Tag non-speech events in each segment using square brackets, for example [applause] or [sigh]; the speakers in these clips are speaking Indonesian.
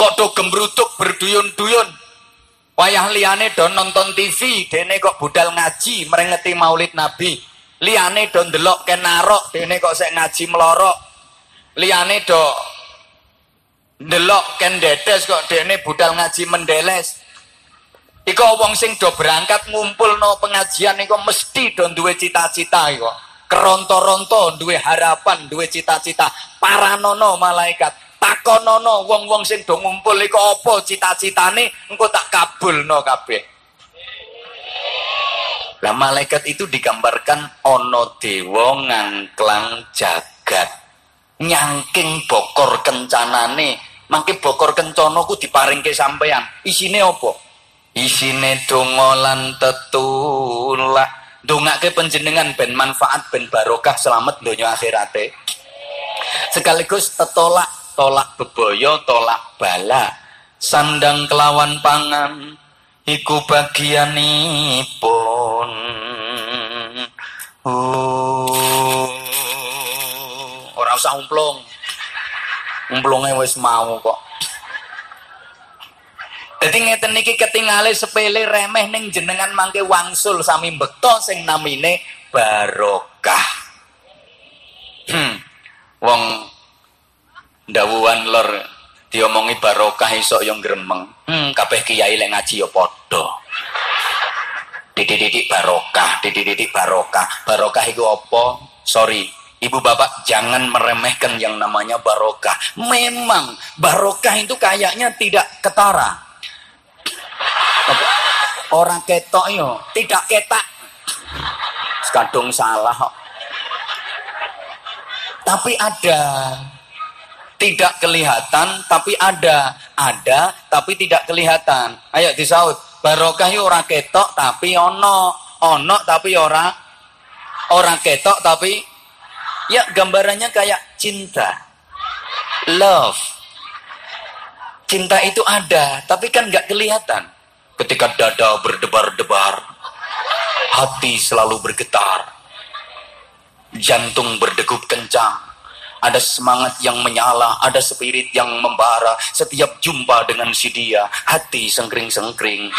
kok gembrutuk berduyun-duyun wayah liane do nonton TV dene kok budal ngaji merengeti maulid nabi liane do ndelok kenarok dene kok sek ngaji melorok liane do ndelok ken dedes kok dene budal ngaji mendeles Iko wong sing do berangkat ngumpul no pengajian iko mesti do duwe cita-cita iko. Keronto-ronto duwe harapan, duwe cita-cita. Paranono malaikat. Takonono wong-wong sing do ngumpul iko apa cita-citane engko tak kabulno kabeh. Lah malaikat itu digambarkan ono dewa ngangklang jagat. Nyangking bokor kencanane, mangke bokor kencana ku diparingke sampean. Isine apa? isine donga lan tetulak dongake panjenengan ben manfaat ben barokah selamat donya akhirate sekaligus tetolak tolak beboyo tolak bala. Sandang kelawan pangan iku bagianipun oh ora usah umplung. Umplunge wis mau kok. Jadi ngeten niki ketingale sepele remeh ning jenengan mangke wangsul sami bekto sing namine barokah. Hmm. Wong ndawuhan lor diomongi barokah iso yo gremeng. Hmm, kabeh kiai lek ngaji yo padha. Didik-didik barokah, didik-didik barokah. Barokah itu apa? Sorry, Ibu bapak jangan meremehkan yang namanya barokah. Memang barokah itu kayaknya tidak ketara orang ketok yo tidak ketak kadung salah kok tapi ada tidak kelihatan tapi ada. Ada tapi tidak kelihatan. Ayo disaut. Barokah orang ketok tapi ono. Ono tapi ora. Orang ketok tapi ya gambarannya kayak cinta. Love. Cinta itu ada tapi kan nggak kelihatan. Ketika dada berdebar-debar, hati selalu bergetar, jantung berdegup kencang, ada semangat yang menyala, ada spirit yang membara. Setiap jumpa dengan si dia, hati sengkring-sengkring.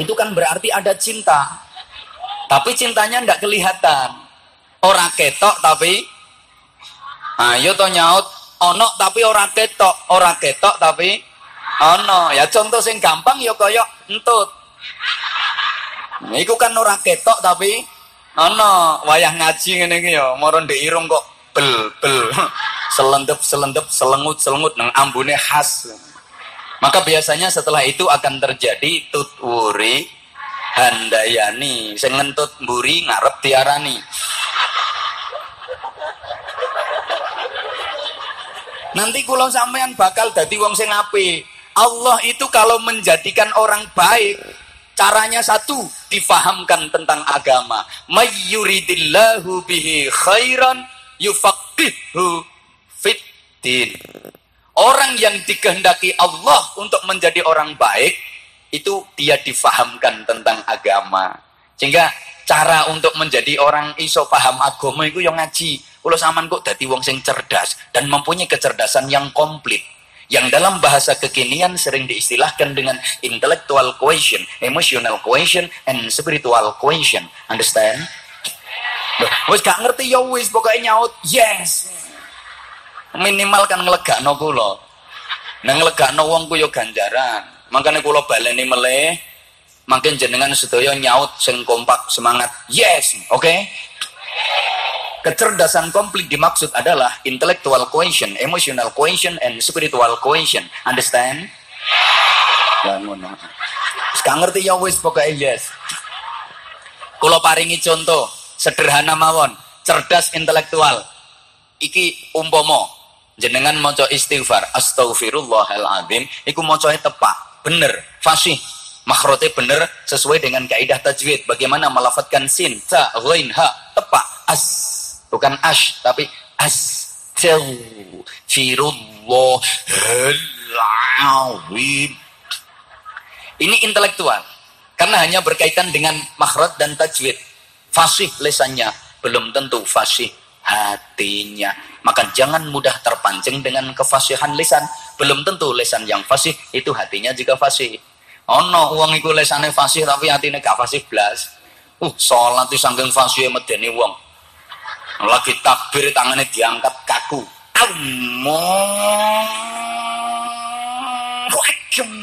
Itu kan berarti ada cinta. Tapi cintanya tidak kelihatan. Orang ketok tapi ayo to nyaut onok tapi orang ketok, orang ketok tapi ono ya contoh sing gampang ya kaya entut iku kan ora ketok tapi ono wayah ngaji ngene iki ya ndek irung kok bel bel. Selendep selendep selengut selengut nang ambune khas. Maka biasanya setelah itu akan terjadi tuturi handayani. Sing ngentut ngarep tiarani nanti kulo sampean bakal dadi wong sing apik. Allah itu kalau menjadikan orang baik caranya satu difahamkan tentang agama. Mayyuridillahu bihi khairan yufaqihu fiddin orang yang dikehendaki Allah untuk menjadi orang baik itu dia difahamkan tentang agama sehingga cara untuk menjadi orang iso paham agama itu yang ngaji kalau saman kok dadi wong sing cerdas dan mempunyai kecerdasan yang komplit yang dalam bahasa kekinian sering diistilahkan dengan intellectual cohesion, emotional cohesion, and spiritual cohesion. Understand? Wes gak ngerti ya wis pokoknya nyaut yes. Minimal kan no kula. Nah no wong ku yo ganjaran. Makanya kula baleni meleh makin jenengan sedaya nyaut sing kompak semangat. Yes, oke? Okay? Kecerdasan komplit dimaksud adalah intellectual cohesion, emotional cohesion, and spiritual cohesion. Understand? Bangun. Sekarang ngerti ya wis pokoknya yes. Kalau paringi contoh sederhana mawon, cerdas intelektual. Iki umpomo jenengan maca istighfar astagfirullahaladzim iku macane tepak bener fasih. Makhrote bener sesuai dengan kaidah tajwid. Bagaimana melafatkan sin ta ghain ha tepak as. Bukan ash tapi astaghfirullahaladzim ini intelektual karena hanya berkaitan dengan makhraj dan tajwid fasih lesannya belum tentu fasih hatinya. Maka jangan mudah terpancing dengan kefasihan lisan belum tentu lesan yang fasih itu hatinya juga fasih. Ono uang iku lesane fasih tapi hatinya gak fasih blas. Uh itu sanggeng fasih medeni uang lagi takbir tangannya diangkat kaku.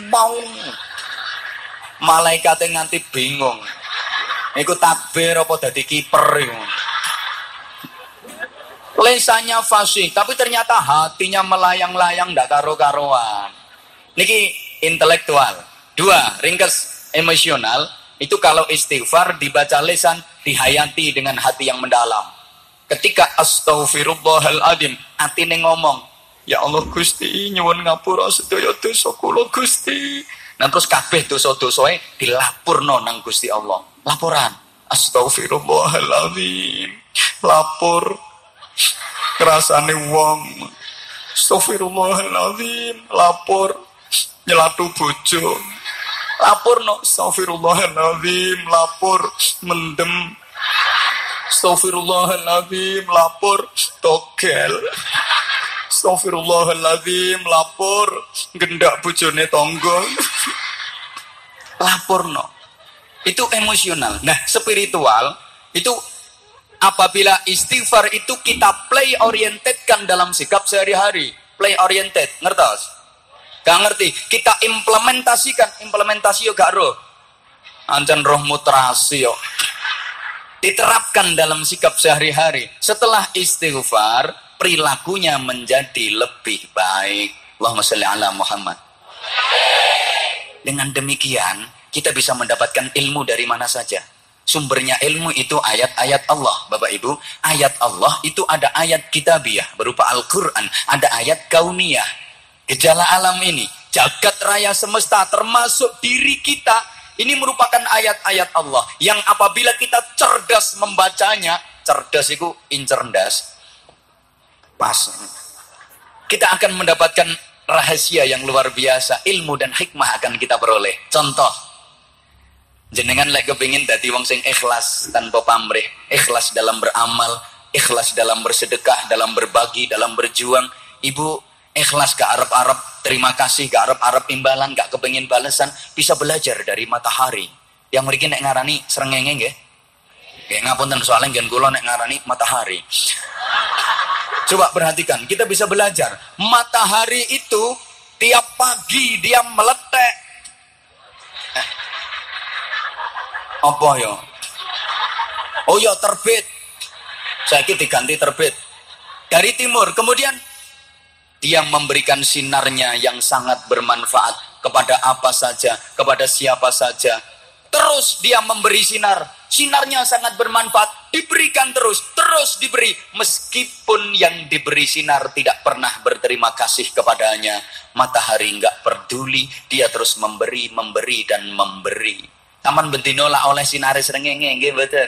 Mau malaikat nganti bingung Iku takbir apa dadi kiper Lesanya fasih, tapi ternyata hatinya melayang-layang ndak karo-karoan. Niki intelektual. Dua, ringkes emosional. Itu kalau istighfar dibaca lesan, dihayati dengan hati yang mendalam. Ketika astaghfirullahaladzim, hati ngomong, Ya Allah Gusti, nyuwun ngapura sedaya dosa kula Gusti. Nah terus kabeh dosa-dosae dilapurno nang Gusti Allah. Laporan. Astaghfirullahaladzim. Lapor. Kerasane wong. Astaghfirullahaladzim. Lapor. Nyelatu bojo. Lapor no. Astaghfirullahaladzim. Lapor. Mendem. Astaghfirullahaladzim. Lapor. Togel. Astagfirullahaladzim lapor gendak bujone tonggo lapor no itu emosional. Nah spiritual itu apabila istighfar itu kita play oriented kan dalam sikap sehari-hari. Play oriented ngertos? Gak ngerti. Kita implementasikan implementasi yo gak roh. Anjan roh mutrasi yo. Diterapkan dalam sikap sehari-hari. Setelah istighfar perilakunya menjadi lebih baik. Allahumma sholli ala Muhammad. Dengan demikian, kita bisa mendapatkan ilmu dari mana saja. Sumbernya ilmu itu ayat-ayat Allah, Bapak Ibu. Ayat Allah itu ada ayat kitabiah berupa Al-Quran, ada ayat kauniyah. Gejala alam ini, jagat raya semesta termasuk diri kita, ini merupakan ayat-ayat Allah yang apabila kita cerdas membacanya, cerdas itu incerdas, pas. Kita akan mendapatkan rahasia yang luar biasa, ilmu dan hikmah akan kita peroleh. Contoh, jenengan lagi kepingin dadi wong sing ikhlas tanpa pamrih, ikhlas dalam beramal, ikhlas dalam bersedekah, dalam berbagi, dalam berjuang. Ibu ikhlas ke Arab-Arab, terima kasih ke Arab-Arab imbalan, gak kepingin balasan, bisa belajar dari matahari. Yang mereka nek ngarani serengenge nggih. Nggih ngapunten soalnya ngen kula nek ngarani matahari. Coba perhatikan, kita bisa belajar. Matahari itu tiap pagi dia meletek. Apa ya? Oh ya terbit. Saya diganti terbit. Dari timur. Kemudian dia memberikan sinarnya yang sangat bermanfaat kepada apa saja, kepada siapa saja. Terus dia memberi sinar sinarnya sangat bermanfaat, diberikan terus, terus diberi, meskipun yang diberi sinar tidak pernah berterima kasih kepadanya. Matahari enggak peduli, dia terus memberi, memberi dan memberi. Taman bentino lah oleh sinare serengenge, nggih mboten?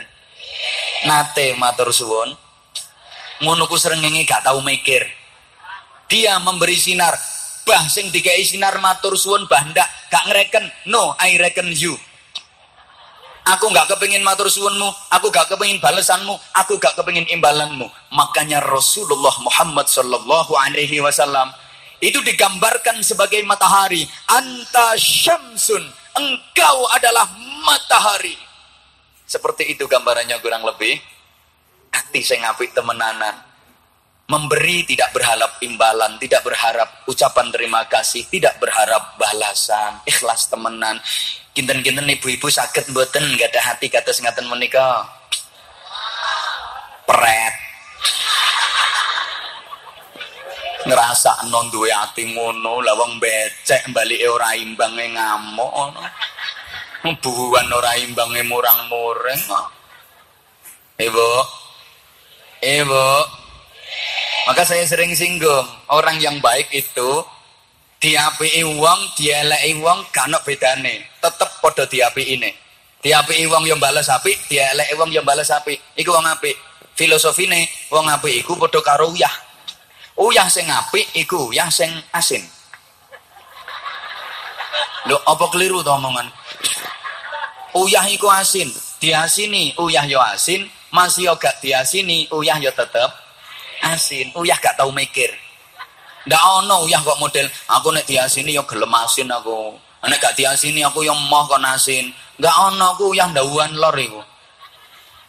Nate matur suwun. Ngono ku serengenge gak tahu mikir. Dia memberi sinar, bah sing dikai sinar matur suwun bah ndak gak ngereken. No, I reckon you Aku nggak kepingin matur suwunmu, aku gak kepingin balasanmu, aku gak kepingin imbalanmu. Makanya Rasulullah Muhammad Shallallahu Alaihi Wasallam itu digambarkan sebagai matahari. Anta syamsun, engkau adalah matahari. Seperti itu gambarannya kurang lebih. Hati saya ngapik temenanan. Memberi tidak berharap imbalan, tidak berharap ucapan terima kasih, tidak berharap balasan, ikhlas temenan. Kinten-kinten ibu-ibu sakit mboten nggak ada hati kata sengatan menikah. Pret. Ngerasa non duwe ati ngono, lawang becek balik ora imbange ngamuk ngono. Buan ora imbange murang-mureng Ibu. Ibu. Maka saya sering singgung, orang yang baik itu diapiki wong, dieleki wong gak ono bedane. Tetep padha. Diapiki wong yang balas apik, dieleki wong yang balas apik. Iku wong apik. Filosofine wong apik iku padha karo uyah. Uyah sing apik iku uyah sing asin. Lho apa keliru to omongan? Uyah iku asin, diasini uyah yo asin, masih yo gak diasini uyah yo tetep asin. Uyah gak tau mikir. ndak ono yang kok model aku nek diasini yo gelem asin aku. Nek gak diasini aku yo moh kon asin. Nggak ono aku yang dawan lor iku.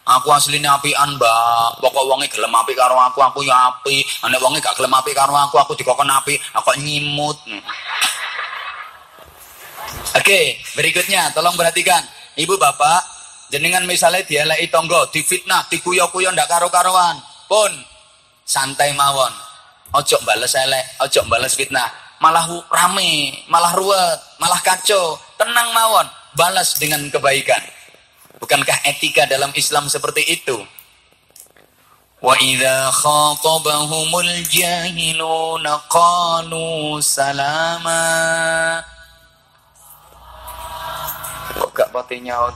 Aku aslinya apian mbak. Pokok wonge gelem api karo aku aku ya api. Nek wonge gak gelem api karo aku aku dikokon api. Aku nyimut. [laughs] Oke, berikutnya tolong perhatikan. Ibu bapak, jenengan misalnya dieleki tonggo, difitnah, dikuyo-kuyo ndak karo-karoan. Pun santai mawon. Ojo bales elek, ojo bales fitnah. Malah rame, malah ruwet, malah kacau. Tenang mawon, balas dengan kebaikan. Bukankah etika dalam Islam seperti itu? Wa idza khatabahumul jahiluna qalu salama gak pati nyaut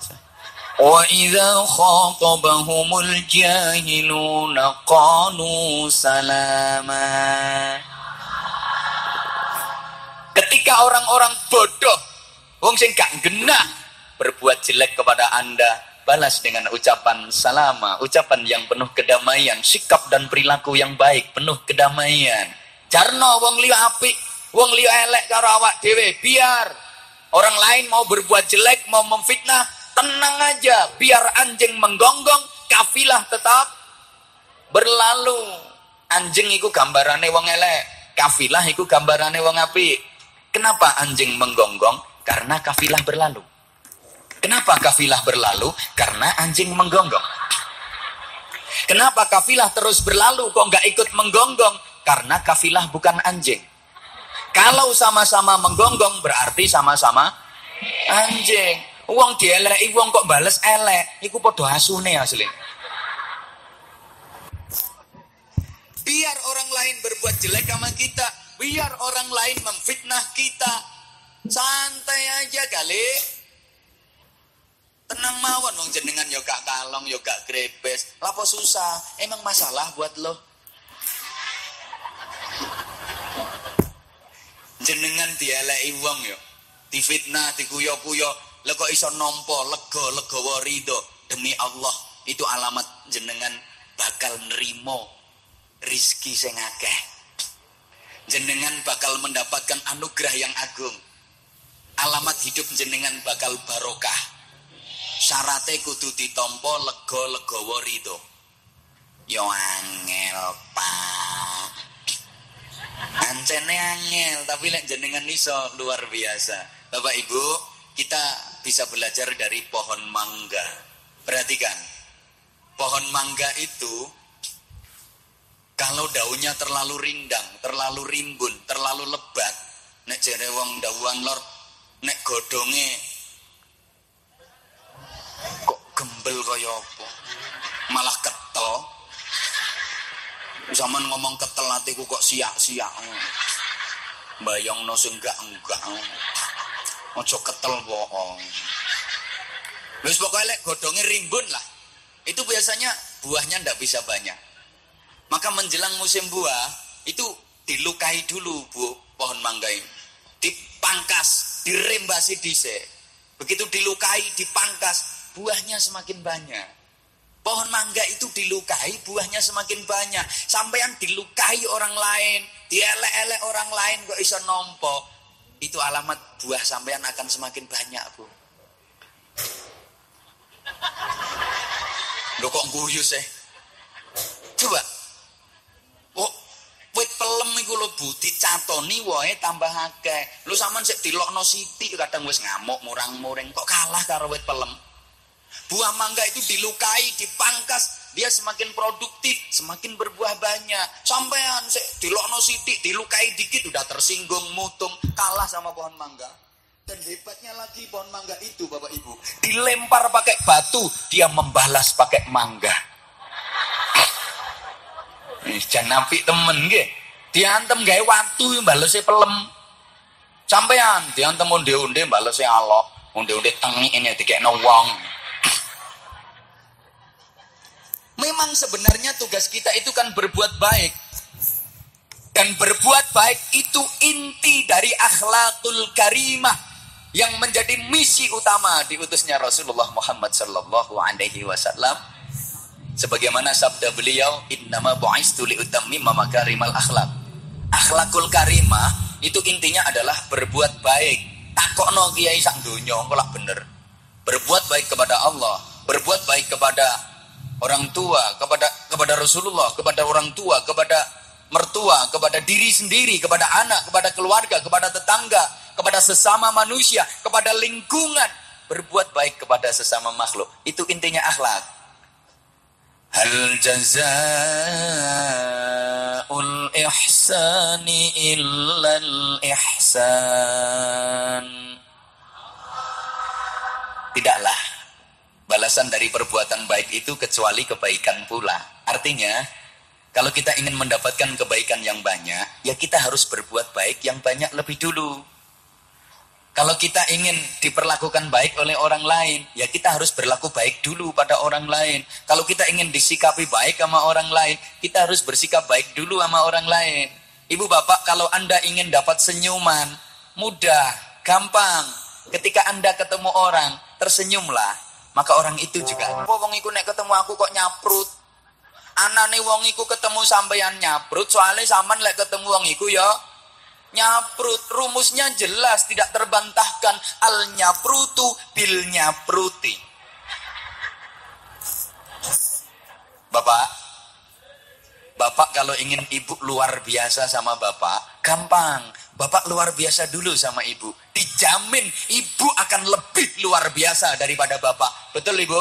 wa idza khatabahumul jahiluna qalu salama. Ketika orang-orang bodoh wong sing gak genah berbuat jelek kepada Anda balas dengan ucapan salama ucapan yang penuh kedamaian sikap dan perilaku yang baik penuh kedamaian. Jarno wong liya apik wong liya elek karo awak dhewe biar Orang lain mau berbuat jelek, mau memfitnah, tenang aja. Biar anjing menggonggong, kafilah tetap berlalu. Anjing itu gambarannya wong elek. Kafilah itu gambarannya wong api. Kenapa anjing menggonggong? Karena kafilah berlalu. Kenapa kafilah berlalu? Karena anjing menggonggong. Kenapa kafilah terus berlalu kok nggak ikut menggonggong? Karena kafilah bukan anjing. Kalau sama-sama menggonggong berarti sama-sama anjing. Uang dielek, uang kok bales elek. Iku podo asune asli. Biar orang lain berbuat jelek sama kita. Biar orang lain memfitnah kita. Santai aja kali. Tenang mawon wong jenengan yo gak kalong yo gak grepes. Lapo susah? Emang masalah buat lo? Jenengan dieleki wong yo difitnah dikuyo-kuyo lha kok iso nampa lega legawa ridho demi Allah? Itu alamat jenengan bakal nerimo rizki sing akeh. Jenengan bakal mendapatkan anugerah yang agung. Alamat hidup jenengan bakal barokah. Syaratnya kudu ditompo lega legawa ridho. Yo angel pak Ancene angel, tapi lek jenengan iso luar biasa. Bapak Ibu, kita bisa belajar dari pohon mangga. Perhatikan. Pohon mangga itu kalau daunnya terlalu rindang, terlalu rimbun, terlalu lebat, nek jere wong dawan lor, nek godonge kok gembel kaya apa? Malah ketel, Zaman ngomong ketel hatiku kok siak-siak. Bayang no enggak enggak. Ojo ketel bohong. Wis pokoknya lek godongnya rimbun lah. Itu biasanya buahnya ndak bisa banyak. Maka menjelang musim buah itu dilukai dulu bu pohon mangga ini. Dipangkas, dirembasi dise. Begitu dilukai, dipangkas, buahnya semakin banyak. Pohon mangga itu dilukai, buahnya semakin banyak. Sampai yang dilukai orang lain, dielek-elek orang lain kok iso nompo. Itu alamat buah sampean akan semakin banyak, Bu. Lo kok guyu sih? Coba. Oh, wit pelem iku lho Bu, dicatoni wae tambah akeh. Lu sampean sik dilokno sithik kadang wis ngamuk murang-muring kok kalah karo wit pelem. Buah mangga itu dilukai, dipangkas, dia semakin produktif, semakin berbuah banyak. Sampean dilokno sitik, dilukai dikit udah tersinggung, mutung, kalah sama pohon mangga. Dan hebatnya lagi pohon mangga itu Bapak Ibu, dilempar pakai batu, dia membalas pakai mangga. jangan nampik temen nggih. Diantem gawe watu balesnya pelem. Sampean diantem onde-onde balesnya alok. Onde-onde tengi ini dikekno wong. Memang sebenarnya tugas kita itu kan berbuat baik. Dan berbuat baik itu inti dari akhlakul karimah yang menjadi misi utama diutusnya Rasulullah Muhammad sallallahu alaihi wasallam. Sebagaimana sabda beliau, "Innama bu'istu liutammima makarimal akhlak." akhlakul karimah itu intinya adalah berbuat baik takokno kiai donya engko bener berbuat baik kepada Allah berbuat baik kepada orang tua kepada kepada Rasulullah kepada orang tua kepada mertua kepada diri sendiri kepada anak kepada keluarga kepada tetangga kepada sesama manusia kepada lingkungan. Berbuat baik kepada sesama makhluk. Itu intinya akhlak. Hal jazaul ihsani illal ihsan. Tidaklah balasan dari perbuatan baik itu kecuali kebaikan pula artinya kalau kita ingin mendapatkan kebaikan yang banyak ya kita harus berbuat baik yang banyak lebih dulu kalau kita ingin diperlakukan baik oleh orang lain, ya kita harus berlaku baik dulu pada orang lain. Kalau kita ingin disikapi baik sama orang lain, kita harus bersikap baik dulu sama orang lain. Ibu bapak, kalau anda ingin dapat senyuman, mudah, gampang. Ketika anda ketemu orang, tersenyumlah. Maka orang itu juga. Wong iku nek ketemu aku kok nyaprut. Anane wong iku ketemu sampeyan nyaprut, soalnya saman lek ketemu wong iku ya nyaprut rumusnya jelas tidak terbantahkan al nyaprutu bil nyapruti Bapak Bapak kalau ingin ibu luar biasa sama bapak gampang Bapak luar biasa dulu sama ibu dijamin ibu akan lebih luar biasa daripada bapak betul ibu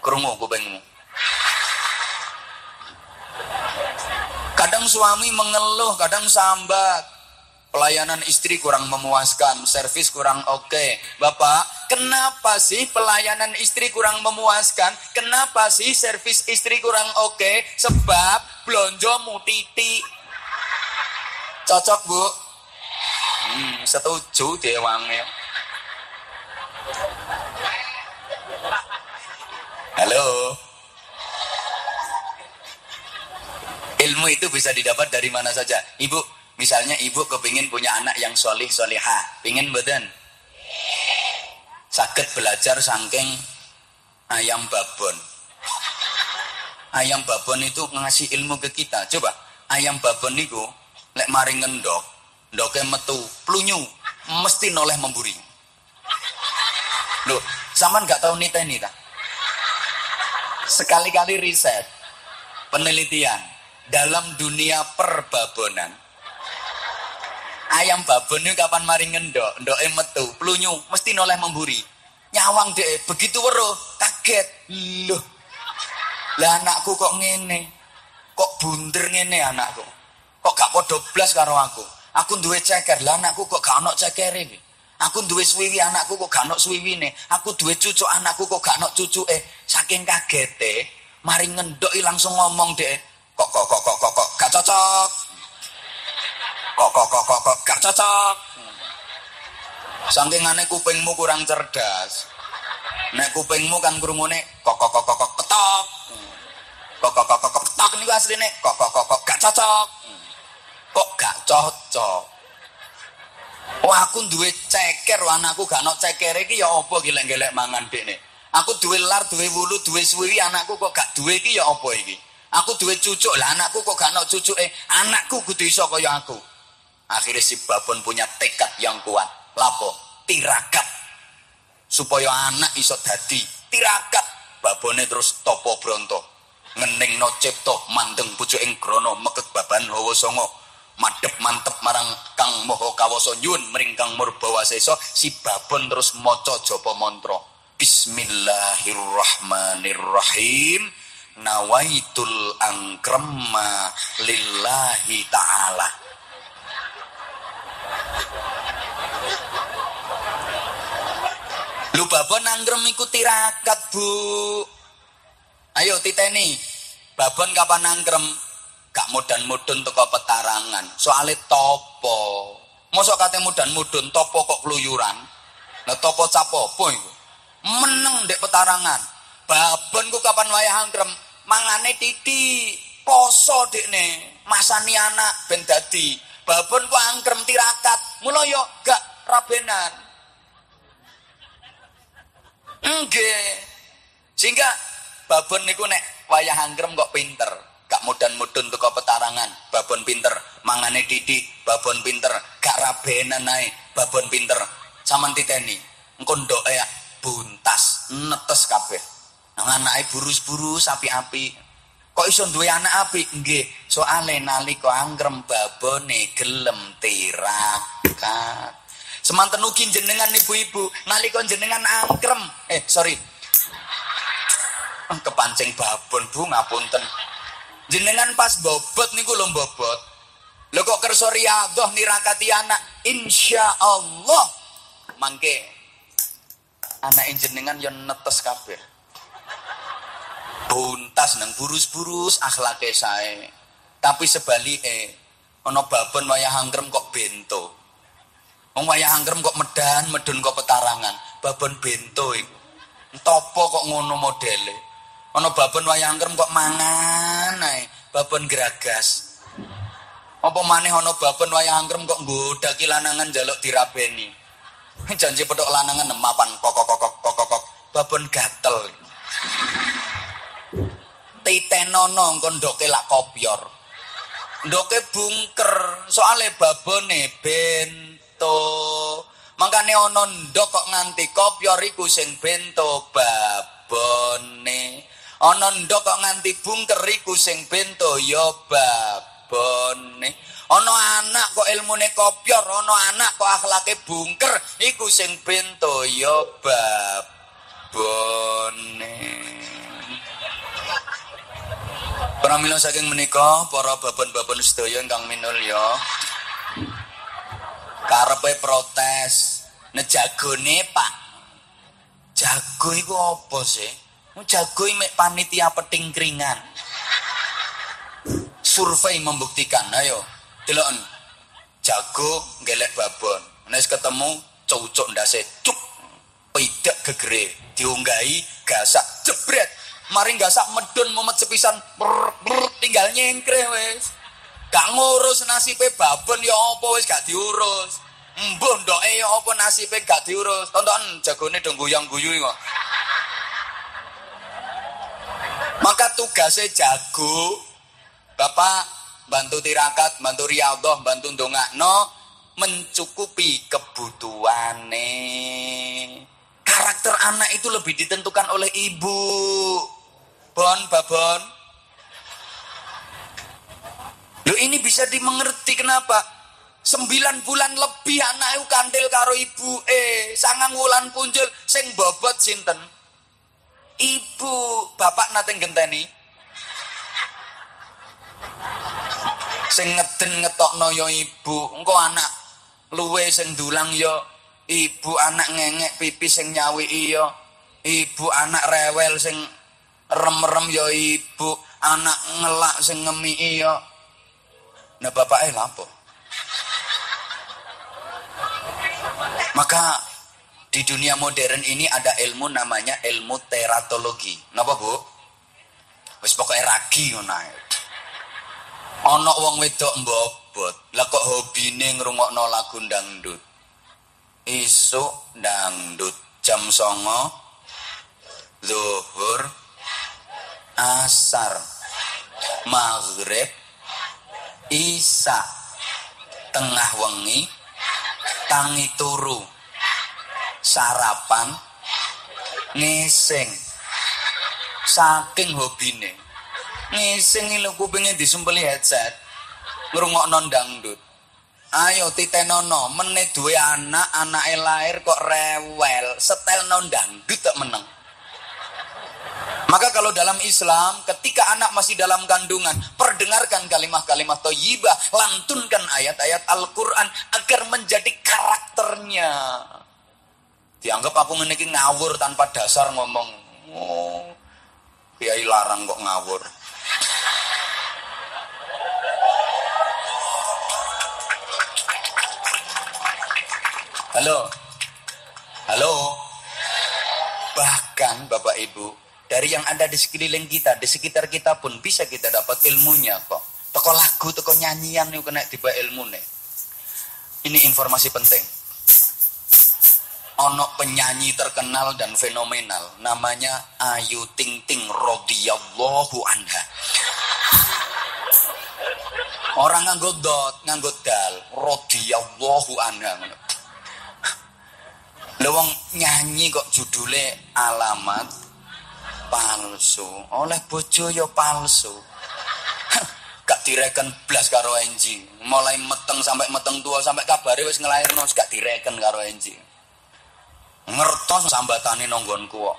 kerungu kupingmu Kadang suami mengeluh, kadang sambat. Pelayanan istri kurang memuaskan, servis kurang oke. Okay. Bapak, kenapa sih pelayanan istri kurang memuaskan? Kenapa sih servis istri kurang oke? Okay? Sebab blonjo mutiti. Cocok, Bu? Hmm, setuju dewangnya. Halo. Ilmu itu bisa didapat dari mana saja. Ibu, misalnya ibu kepingin punya anak yang solih solihah. Pingin badan? Sakit belajar sangking ayam babon. Ayam babon itu ngasih ilmu ke kita. Coba, ayam babon itu lek mari ngendok, ndoknya metu, plunyu, mesti noleh memburi. Loh, zaman nggak tahu niteni tak? Sekali-kali riset, penelitian, dalam dunia perbabonan. Ayam babon itu kapan mari ngendok ndoke metu plunyu mesti noleh memburi. Nyawang deh begitu weruh kaget. Loh lah anakku kok ngene? Kok bunder ngene anakku? Kok gak podo blas karo aku aku duwe ceker lah anakku kok gak ono cekere aku duwe suwiwi anakku kok gak ono suwiwine aku duwe cucu anakku kok gak ono cucuke saking kagete mari ngendok langsung ngomong deh kok kok kok kok kok kok gak cocok kok kok kok kok kok gak cocok saking aneh kupingmu kurang cerdas nek kupingmu kan krungune kok kok kok kok ketok kok kok kok kok ketok niku asline kok kok kok gak cocok kok gak cocok Wah aku duwe ceker anakku gak ono ceker iki ya apa gelek-gelek mangan dekne. Aku duwe lar, duwe wulu, duwe suwi anakku kok gak duwe iki ya apa iki? Aku duwe cucuk lah anakku kok gak ono cucuke. Anakku kudu iso kaya aku. Akhirnya si babon punya tekad yang kuat. Lapo? Tirakat. Supaya anak iso dadi tirakat. Babone terus topo bronto. Ngening no cipto mandeng pucuking grono mekek baban hawa songo. Madep mantep marang kang moho kawoso nyun mering kang murbawa seso si babon terus moco jopo montro. Bismillahirrahmanirrahim. Nawaitul angkrama lillahi ta'ala. Lu babon angkrem iku tirakat bu. Ayo titeni. Babon kapan angkrem gak mudan-mudun teko petarangan. Soalnya topo. Mosok kate mudan-mudun topo kok keluyuran? Nah topo capopo iku? Meneng dek petarangan. Babon ku kapan wayah angkrem mangane titi poso dekne masani anak ben dadi. Babon ku angkrem tirakat. Mula yo gak rabenan. Nggih. Sehingga babon niku nek wayah angkrem kok pinter gak mudan-mudun tuh petarangan, babon pinter, mangane didik, babon pinter, gak rabenan nae, babon pinter. Saman titeni, engko ndoke ya buntas, netes kabeh. Nang anake burus-burus api-api. Kok iso duwe anak apik? Nggih, soale nalika anggrem babone gelem tirakat. Semanten ugi jenengan ibu-ibu, nalika jenengan angkrem, eh sorry. Kepancing babon Bu, ngapunten. Jenengan pas bobot niku lho bobot. Lho kok kersa riyadhah nirakati anak, insya Allah mangke anak jenengan yo netes kabeh buntas nang burus-burus akhlake sae. Tapi sebalike ana babon wayah angkrem kok bento. Wong wayah angkrem kok medan, medun kok petarangan. Babon bento iku. Topo kok ngono modele. Ana babon wayah angkrem kok mangan ae, babon geragas. Apa maneh ana babon wayah angkrem kok nggodaki lanangan njaluk dirabeni. [laughs] Janji petuk lanangan nemapan kok kok kok kok kok babon gatel titenono engko ndoke lak kopyor. Ndoke bungker, soale babone bento. Mangkane ana ndok kok nganti kopyor iku sing bento babone. Ana ndok kok nganti bungker iku sing bento ya babone. Ana anak kok ilmune kopyor, ana anak kok akhlake bungker, iku sing bento ya babone. Pramila saking menika para babon-babon sedaya ingkang minulya. Karepe protes, nejagone Pak. Jago iku apa sih? Jago mek panitia peting keringan. Survei membuktikan, ayo deloken. Jago gelek babon. Nek ketemu cucuk ndase cuk. Pidak gegere diunggahi gasak jebret mari gak sak medun mumet sepisan brr, brr, tinggal nyengkre wes gak ngurus nasibe babon ya apa wes gak diurus mbuh ndoke ya apa nasibe gak diurus tonton jagone dong guyang-guyu kok maka tugasnya jago Bapak bantu tirakat, bantu riyadhah, bantu ndongakno mencukupi kebutuhane. Karakter anak itu lebih ditentukan oleh ibu. Bon, babon. Lo ini bisa dimengerti kenapa? Sembilan bulan lebih anak kandil karo ibu eh sangang wulan punjul sing bobot sinten ibu bapak nate genteni sing ngeden ngetokno yo ibu engko anak luwe sing dulang yo ibu anak ngengek pipi sing nyawi iyo ibu anak rewel sing rem-rem ya ibu, anak ngelak sing ngemi ya. Nah bapake lapo? Maka di dunia modern ini ada ilmu namanya ilmu teratologi. Napa, Bu? Wis pokoke ragi ngono wong wedok mbobot, lah kok hobine ngrungokno lagu dangdut. Isuk dangdut jam songo zuhur asar maghrib isa tengah wengi tangi turu sarapan ngising. Saking hobine ngising lho kupinge disumpeli headset ngrungokno dangdut. Ayo titenono meneh duwe anak anake lahir kok rewel setel dangdut tak meneng. Maka kalau dalam Islam, ketika anak masih dalam kandungan, perdengarkan kalimah-kalimah toyibah, lantunkan ayat-ayat Al-Quran agar menjadi karakternya. Dianggap aku meniki ngawur tanpa dasar ngomong. Oh, kiai larang kok ngawur. Halo. Halo. Bahkan Bapak Ibu, dari yang ada di sekeliling kita, di sekitar kita pun bisa kita dapat ilmunya kok. Toko lagu, toko nyanyian itu kena tiba ilmu nih. Ini informasi penting. Ono penyanyi terkenal dan fenomenal, namanya Ayu Ting Ting radhiyallahu anha. Orang nganggo dot, nganggo dal, radhiyallahu anha. Lha wong nyanyi kok judule alamat palsu. Oleh bojo ya palsu. gak direken blas karo Enji. Mulai meteng sampai meteng tua sampai kabare wis ngelairno gak direken karo Enji. Ngertos sambatane nonggonku kok.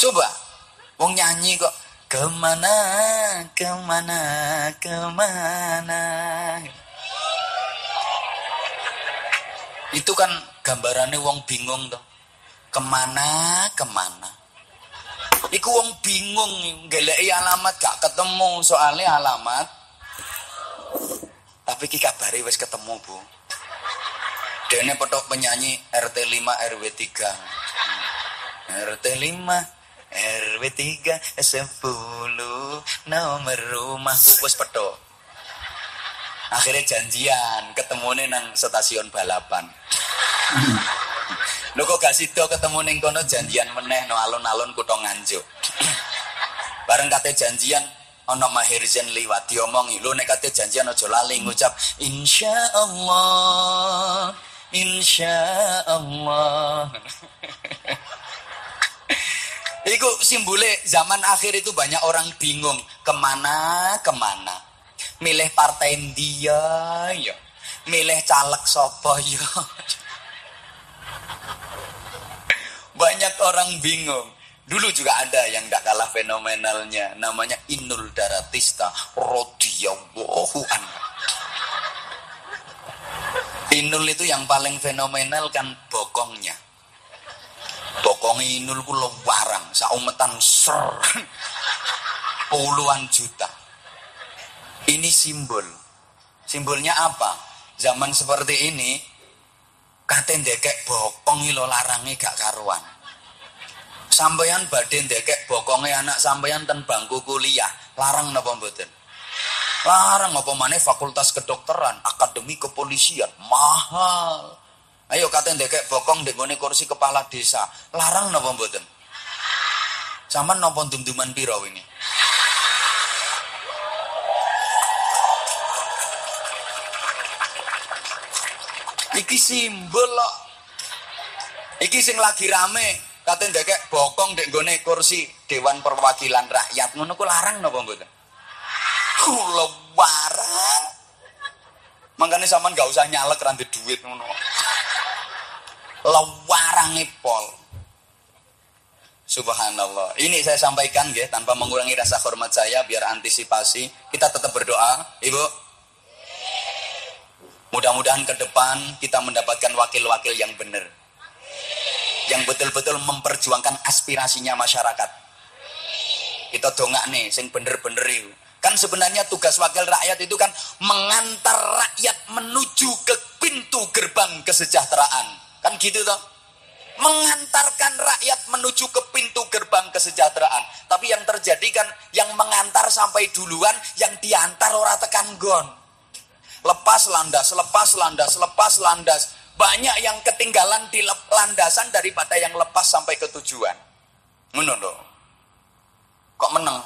Coba wong nyanyi kok ke mana ke mana ke mana itu kan gambarannya wong bingung tuh ke mana ke mana Iku wong bingung ngeleki alamat gak ketemu soalnya alamat. Tapi ki kabari wis ketemu, Bu. Dene petok penyanyi RT 5 RW 3. RT 5 RW 3 10 nomor rumahku wis petok. Akhirnya janjian ketemu nang stasiun balapan. Lho kok gak sida ketemu ning kono janjian meneh no alun-alun kutha Nganjuk. Bareng kate janjian ana Mahir Zain liwat diomongi, lho nek kate janjian aja lali ngucap insyaallah. Insyaallah. Iku simbole zaman akhir itu banyak orang bingung ke mana ke mana. Milih partai dia ya, milih caleg sopo ya. Banyak orang bingung. Dulu juga ada yang tidak kalah fenomenalnya. Namanya Inul Daratista. Rodiyallahu anha. Inul itu yang paling fenomenal kan bokongnya. Bokong Inul ku warang. Saumetan ser. Puluhan juta. Ini simbol. Simbolnya apa? Zaman seperti ini Kate ndekek bokong lo larange gak karuan. Sampeyan badhe ndekek bokonge anak sampeyan ten bangku kuliah, larang napa mboten? Larang apa maneh fakultas kedokteran, akademi kepolisian, mahal. Ayo kate ndekek bokong ndek kursi kepala desa, larang napa mboten? Sama napa dum-duman pira ini? Iki simbol loh. Iki sing lagi rame, kate ndekek bokong ndek gone kursi Dewan Perwakilan Rakyat. Ngono ku larang napa mboten? Kula warang. Mangkane sampean gak usah nyalek ranti duit ngono. Lewarange pol. Subhanallah. Ini saya sampaikan ya tanpa mengurangi rasa hormat saya biar antisipasi. Kita tetap berdoa, Ibu. Mudah-mudahan ke depan kita mendapatkan wakil-wakil yang benar. Yang betul-betul memperjuangkan aspirasinya masyarakat. Kita dongak nih, sing bener-bener itu. Sebenarnya tugas wakil rakyat itu kan mengantar rakyat menuju ke pintu gerbang kesejahteraan. Kan gitu toh? Mengantarkan rakyat menuju ke pintu gerbang kesejahteraan. Tapi yang terjadi kan yang mengantar sampai duluan, yang diantar orang tekan gon lepas landas, lepas landas, lepas landas. Banyak yang ketinggalan di landasan daripada yang lepas sampai ke tujuan. Ngono Kok menang?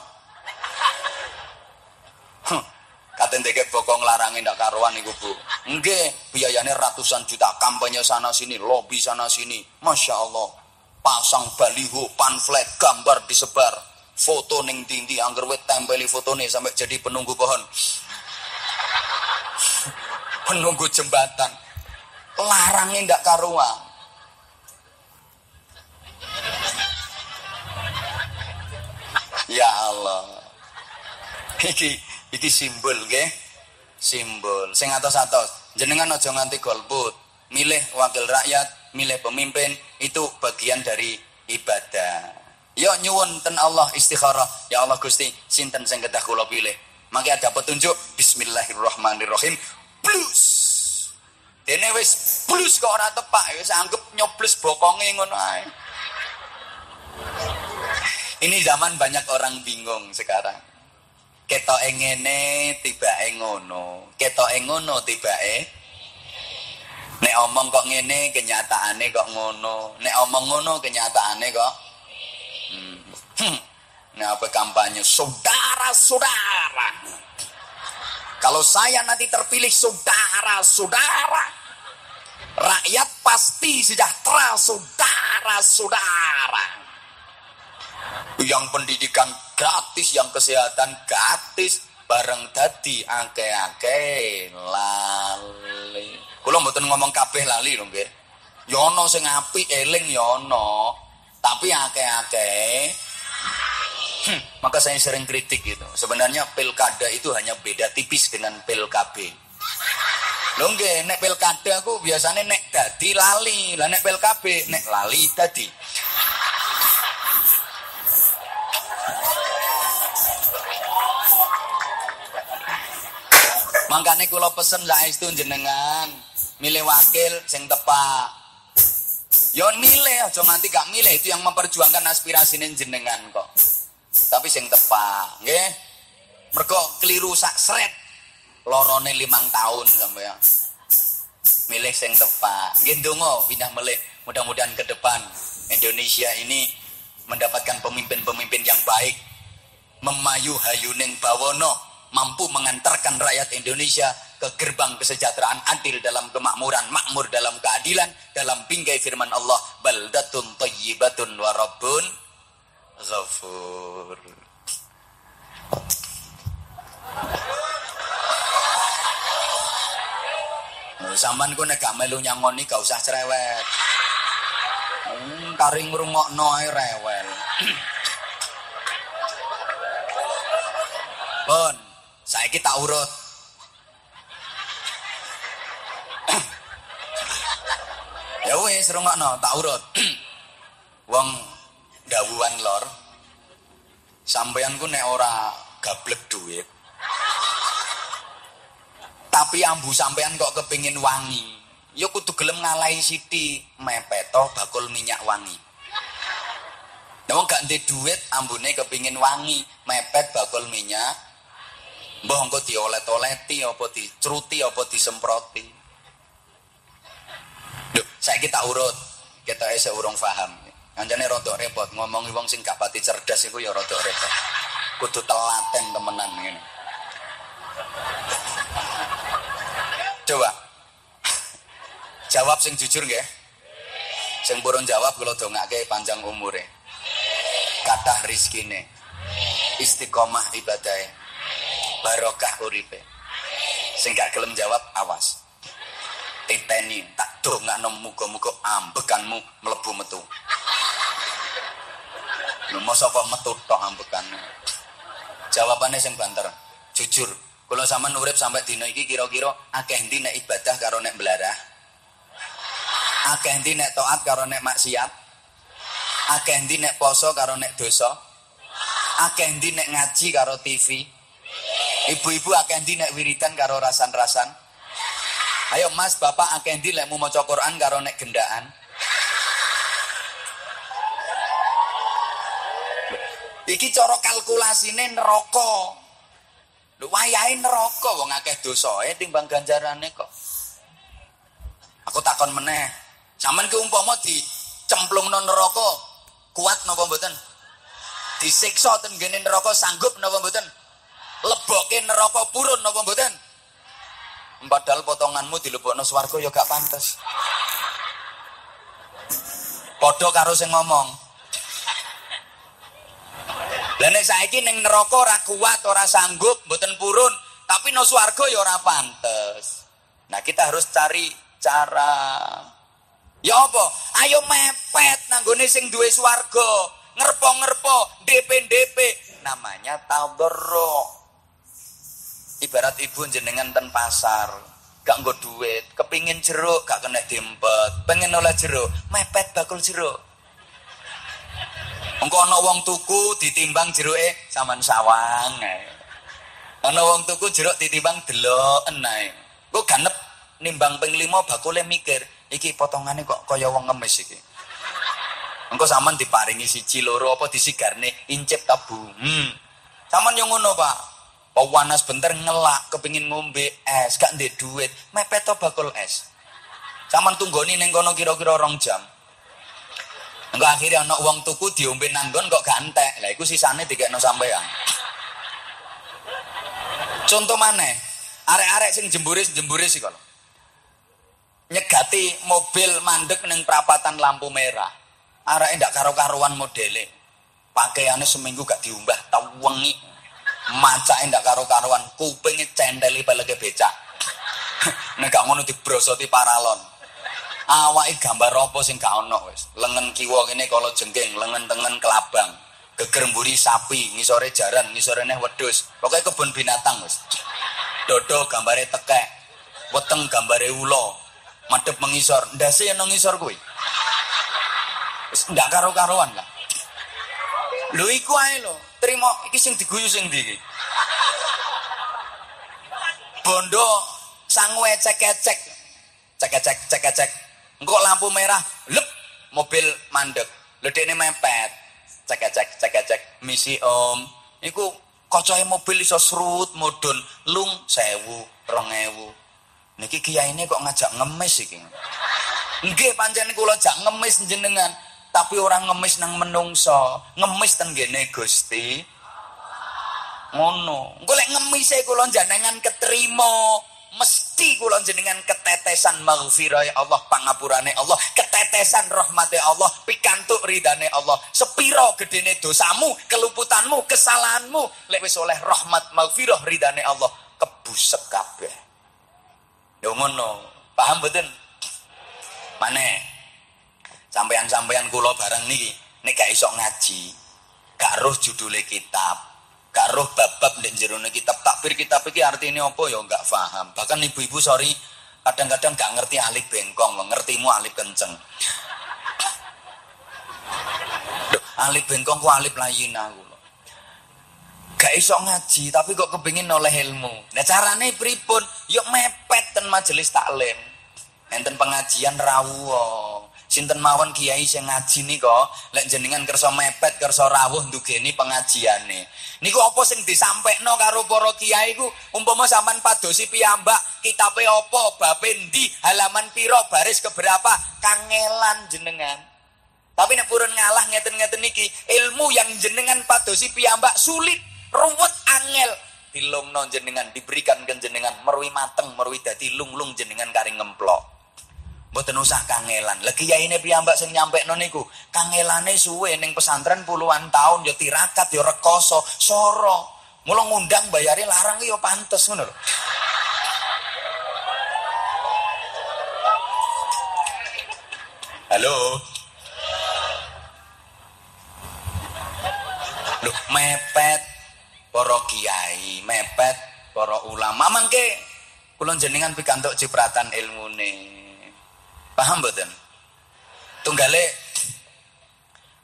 Katen teke bokong larangin ndak karuan iku, Bu. Biayanya ratusan juta, kampanye sana sini, lobby sana sini. Masya Allah. Pasang baliho, pamflet, gambar disebar. Foto ning tindi angger wit tempeli fotone sampai jadi penunggu pohon [laughs] penunggu jembatan larangnya ndak karuan ya Allah iki simbol ge simbol sing atos-atos jenengan aja nganti golput milih wakil rakyat milih pemimpin itu bagian dari ibadah Yo nyuwun ten Allah istikharah. Ya Allah Gusti, sinten sing kedah kula pilih. Mangke ada petunjuk. Bismillahirrahmanirrahim plus. Dene wis plus kok ora tepak, wis anggap nyoblos bokonge ngono ae. Ini zaman banyak orang bingung sekarang. Ketoke ngene, tibake ngono. Ketoke ngono, tibake Nek omong kok ngene, kenyataane kok ngono. Nek omong ngono, kenyataane kok hmm. hmm. Nah, apa kampanye saudara-saudara. Kalau saya nanti terpilih saudara-saudara, rakyat pasti sejahtera saudara-saudara. Yang pendidikan gratis, yang kesehatan gratis, bareng tadi ake-ake lali. Kula mboten ngomong kabeh lali lho nggih. Yono sing apik eling yono, tapi ake-ake Hmm, maka saya sering kritik gitu. Sebenarnya pilkada itu hanya beda tipis dengan pilkab. Lho nggih, nek pilkada aku biasanya nek dadi lali, lah nek pilkab nek lali dadi. Makanya kula pesen itu jenengan milih wakil sing tepak. Yo milih aja nganti gak milih itu yang memperjuangkan aspirasi jenengan kok. Tapi sing tepak nggih. Mergo keliru sak sret lorone limang tahun sampean milih sing tepak. Nggih ndonga pindah melih mudah-mudahan ke depan Indonesia ini mendapatkan pemimpin-pemimpin yang baik. Memayu hayuning bawono mampu mengantarkan rakyat Indonesia ke gerbang kesejahteraan adil dalam kemakmuran, makmur dalam keadilan, dalam bingkai firman Allah, baldatun tayyibatun wa rabbun Ghafur. Sampan ku nek gak melu nyangoni gak usah cerewet. Hmm, kari ngrungokno ae rewel. [clears throat] Pun, saiki tak urut. ya wis rungokno, tak urut. Wong dawuhan lor sampeyan ku nek ora gablek duit tapi ambu sampeyan kok kepingin wangi ya kudu gelem ngalahi siti mepeto bakul minyak wangi Nah, gak duit ambune kepingin wangi, mepet bakul minyak. Mbah engko diolet-oleti apa dicruti apa disemproti. Lho, saiki tak urut. Kita esek urung paham. Anjane rada repot ngomongi wong sing gak pati cerdas iku ya rada repot. Kudu telaten temenan ngene. Coba. Jawab sing jujur nggih. Sing purun jawab kula dongake panjang umure. Kathah rizkine. Istiqomah ibadahe. Barokah uripe. Sing gak gelem jawab awas. Titeni tak dongakno muga-muga ambekanmu mlebu metu. Lho masa kok metu tok ambekane. Jawabane sing banter. Jujur, kalau sama nurip sampai dino iki kira-kira akeh endi nek ibadah karo nek belarah. Akeh endi nek taat karo nek maksiat. Akeh endi nek poso karo nek dosa. Akeh endi nek ngaji karo TV. Ibu-ibu akeh endi nek wiridan karo rasan-rasan. Ayo Mas, Bapak akeh endi nek mau maca Quran karo nek gendaan. Iki cara kalkulasine neraka. Lho wayahe neraka wong akeh dosae timbang ganjarane kok. Aku takon meneh. Saman ki umpama dicemplungno neraka kuat napa mboten? Disiksa ten gene neraka sanggup napa mboten? Leboke neraka purun napa mboten? Padahal potonganmu dilebokno swarga ya gak pantes. Padha karo sing ngomong, Lah nek saiki ning neraka ora kuat, ora sanggup, mboten purun, tapi no swarga ya ora pantes. Nah, kita harus cari cara Ya apa? Ayo mepet nanggone sing duwe swarga. Ngerpo-ngerpo, DP-DP. Namanya tadarru. Ibarat ibu jenengan ten pasar, gak nggo duit, kepingin jeruk gak kena diempet, pengen oleh jeruk, mepet bakul jeruk. Engko ana wong tuku ditimbang jeruke sampean sawang. Ana wong tuku jeruk ditimbang deloken ae. Kok ganep nimbang ping 5 bakule mikir, iki potongane kok kaya wong ngemis iki. Engko sampean diparingi siji loro apa disigarne incip tabu. Hmm. Sampean yo ngono, Pak. Pawanas bentar ngelak kepingin ngombe es, gak ndek duit, mepet bakul es. Sampean tunggoni ning kono kira-kira rong jam. Enggak akhirnya anak uang tuku diombe nanggon kok gantek. Lah iku sisane dikekno sampean. Contoh mana? arek-arek sing jemburis-jemburis sih kalau nyegati mobil mandek neng perapatan lampu merah arek ndak karo-karuan modele pakaiannya seminggu gak diumbah tau maca ndak karo-karuan kupingnya cendeli pelege becak. [laughs] Nek gak ngono dibrosoti paralon. Awake gambar apa sing gak ono wis. Lengan kiwa kene kala jengking lengan tengen kelabang. Geger mburi sapi ngisore jaran ngisore neh wedhus. Pokoke kebun binatang wis. Dodo gambare tekek weteng gambare ula madhep mengisor. Ndase yang ngisor kuwi? Wis ndak karo-karoan lah. Lho iku ae trimo iki sing diguyu sing ndi bondo sangu ecek-ecek cek-cek cek-cek. Engko lampu merah lep mobil mandek. Ledekne mepet. Cek-cek cek-cek. Misi om. Iku kocohe mobil iso serut mudun lung sewu rong ewu. Niki kiai ini kok ngajak ngemis iki? Nggih pancen kula jak ngemis jenengan tapi orang ngemis nang menungso ngemis ten gene Gusti. Ngono. Engko lek ngemise kula jenengan ketrima mesti kula jenengan ketetesan maghfirah Allah pangapurane Allah ketetesan rahmate Allah pikantuk ridane Allah. Sepiro gedene dosamu keluputanmu kesalahanmu? Lek wis oleh rahmat maghfirah ridane Allah kebusek kabeh. Ngono. Paham mboten? Maneh sampean-sampean kula bareng niki nek gak iso ngaji gak roh judule kitab gak roh bab-bab ndek jero kitab. Takbir kitab iki artinya apa ya gak paham. Bahkan ibu-ibu sorry kadang-kadang gak ngerti alif bengkong ngertimu alif kenceng. Alif bengkong ku alif layina aku gak iso ngaji tapi kok kepingin oleh ilmu. Nah carane pripun? Yuk mepet ten majelis taklim. Enten pengajian rawuh sinten mawon kiai sing ngaji nika? Lek jenengan kersa mepet kersa rawuh ndugeni pengajiane. Niku apa sing disampekno karo para kiai ku? Umpama sampean padosi piyambak kitabe apa? Bape ndi halaman pira? Baris keberapa? Kangelan jenengan. Tapi nek purun ngalah ngeten-ngeten niki ilmu yang jenengan padosi piyambak sulit ruwet angel. Dilungno jenengan diberikan ke jenengan merwi mateng merwi dadi lung-lung jenengan kari ngemplok Mboten usah kangelan. Lagi ya ini piyambak sing nyampe niku. Kangelane suwe ning pesantren puluhan tahun ya tirakat ya rekoso, soro. Mula ngundang bayare larang ya pantes ngono. Halo. Loh, mepet para kiai, mepet para ulama mangke kula jenengan pikantuk cipratan ilmune. Paham mboten? Tunggale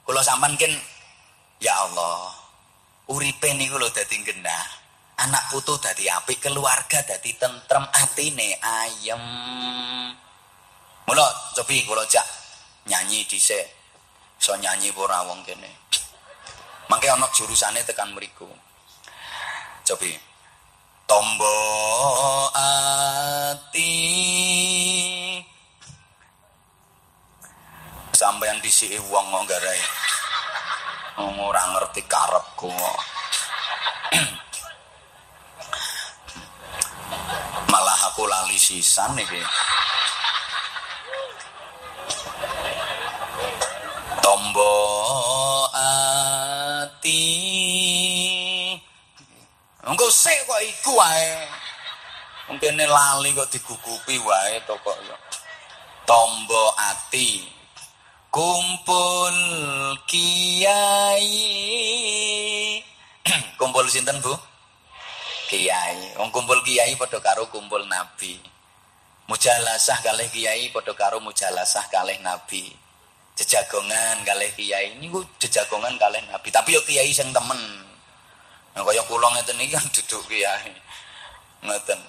kula sampean kin ya Allah, uripe niku lho dadi genah. Anak putu dadi apik, keluarga dadi tentrem, atine ayem. Mula cobi kula jak nyanyi dhisik. So nyanyi ora wong kene. Mangke ana jurusane tekan mriku. Cobi. Tombo ati sampean disiki wong kok garai. Ora ngerti karepku kok. Malah aku lali sisan iki. Tombo ati. Engko sik kok iku wae. Mungkin lali kok digugupi wae to kok. Tombo ati. Kumpul kiai. [clears throat] Kumpul sinten Bu? Kiai. Wong kumpul kiai padha karo kumpul nabi. Mujalasah kalih kiai padha karo mujalasah kalih nabi. Jejagongan kalih kiai. Niku jejagongan kalih nabi. Tapi yo kiai sing temen. Nah, kaya kula ngeten iki kan duduk kiai. Ngeten.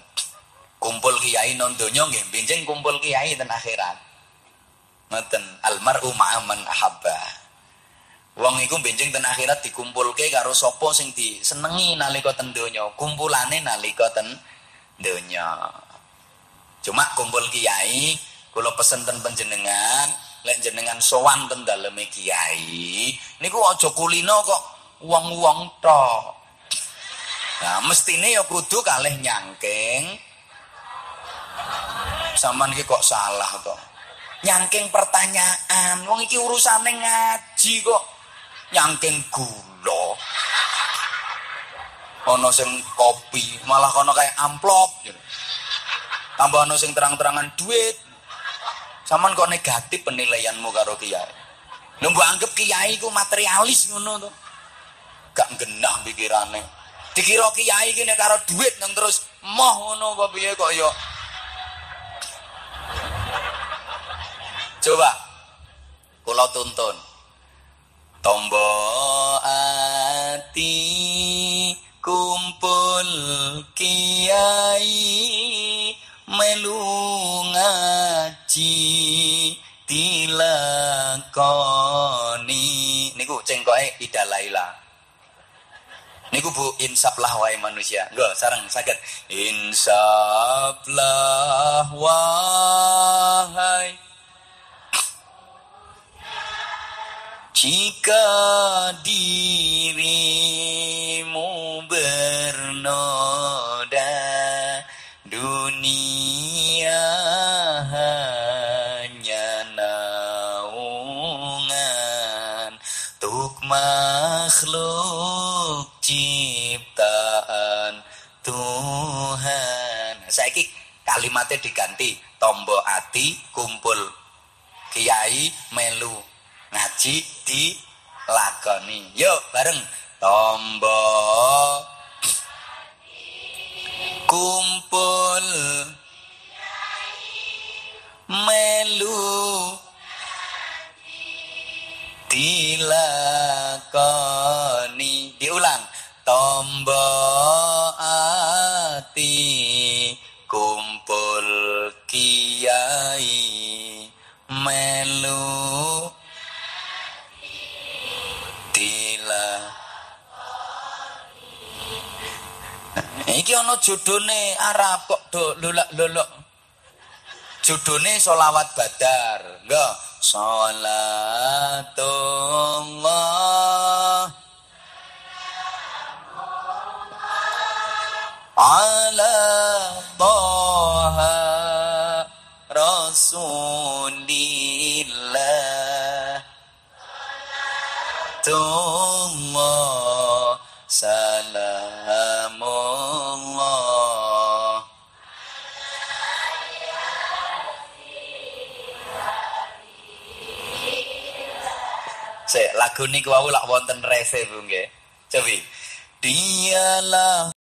Kumpul kiai non donya nggih. Kumpul kiai ten akhirat Ngoten, almaru ma'aman ahabba. Wong iku benjing ten akhirat dikumpulke karo sapa sing disenengi nalika ten donya, kumpulane nalika ten donya. Cuma kumpul kiai, kula pesen ten panjenengan, lek jenengan sowan ten daleme kiai, niku aja kulino kok wong-wong tok. Nah, mestine ya kudu kalih nyangking. Saman iki kok salah to. Nyangking pertanyaan, wong iki urusane ngaji kok. Nyangking gula. Ono sing kopi, malah kono kayak amplop. Tambah ono sing terang-terangan duit. Saman kok negatif penilaianmu karo kiai. Lha mbok anggap kiai ku materialis ngono to. Gak genah pikirane. Dikira kiai nek karo duit nang terus moh ngono apa piye kok ya. Coba. Kula tuntun. Tombo ati kumpul kiai melu ngaji dilakoni. Niku cengkoke idalaila niku Bu insaplah wae manusia. Nggo sareng saged. Insaplah wahai jika dirimu bernoda dunia hanya naungan. Tuk makhluk ciptaan Tuhan. Saiki kalimatnya diganti. Tombo ati kumpul kiai melu ngaji di lakoni yuk bareng. Tombo. Kumpul. Melu. Dilakoni. Diulang. Tombo ati. Kumpul kiai. Melu iki ana judone Arab kok do lolak lolok judone solawat badar. Enggak salatullah. Ala toha rasulillah. Salamullah lagu niku wau lak wonten rese Bu nggih. Cobi. Dialah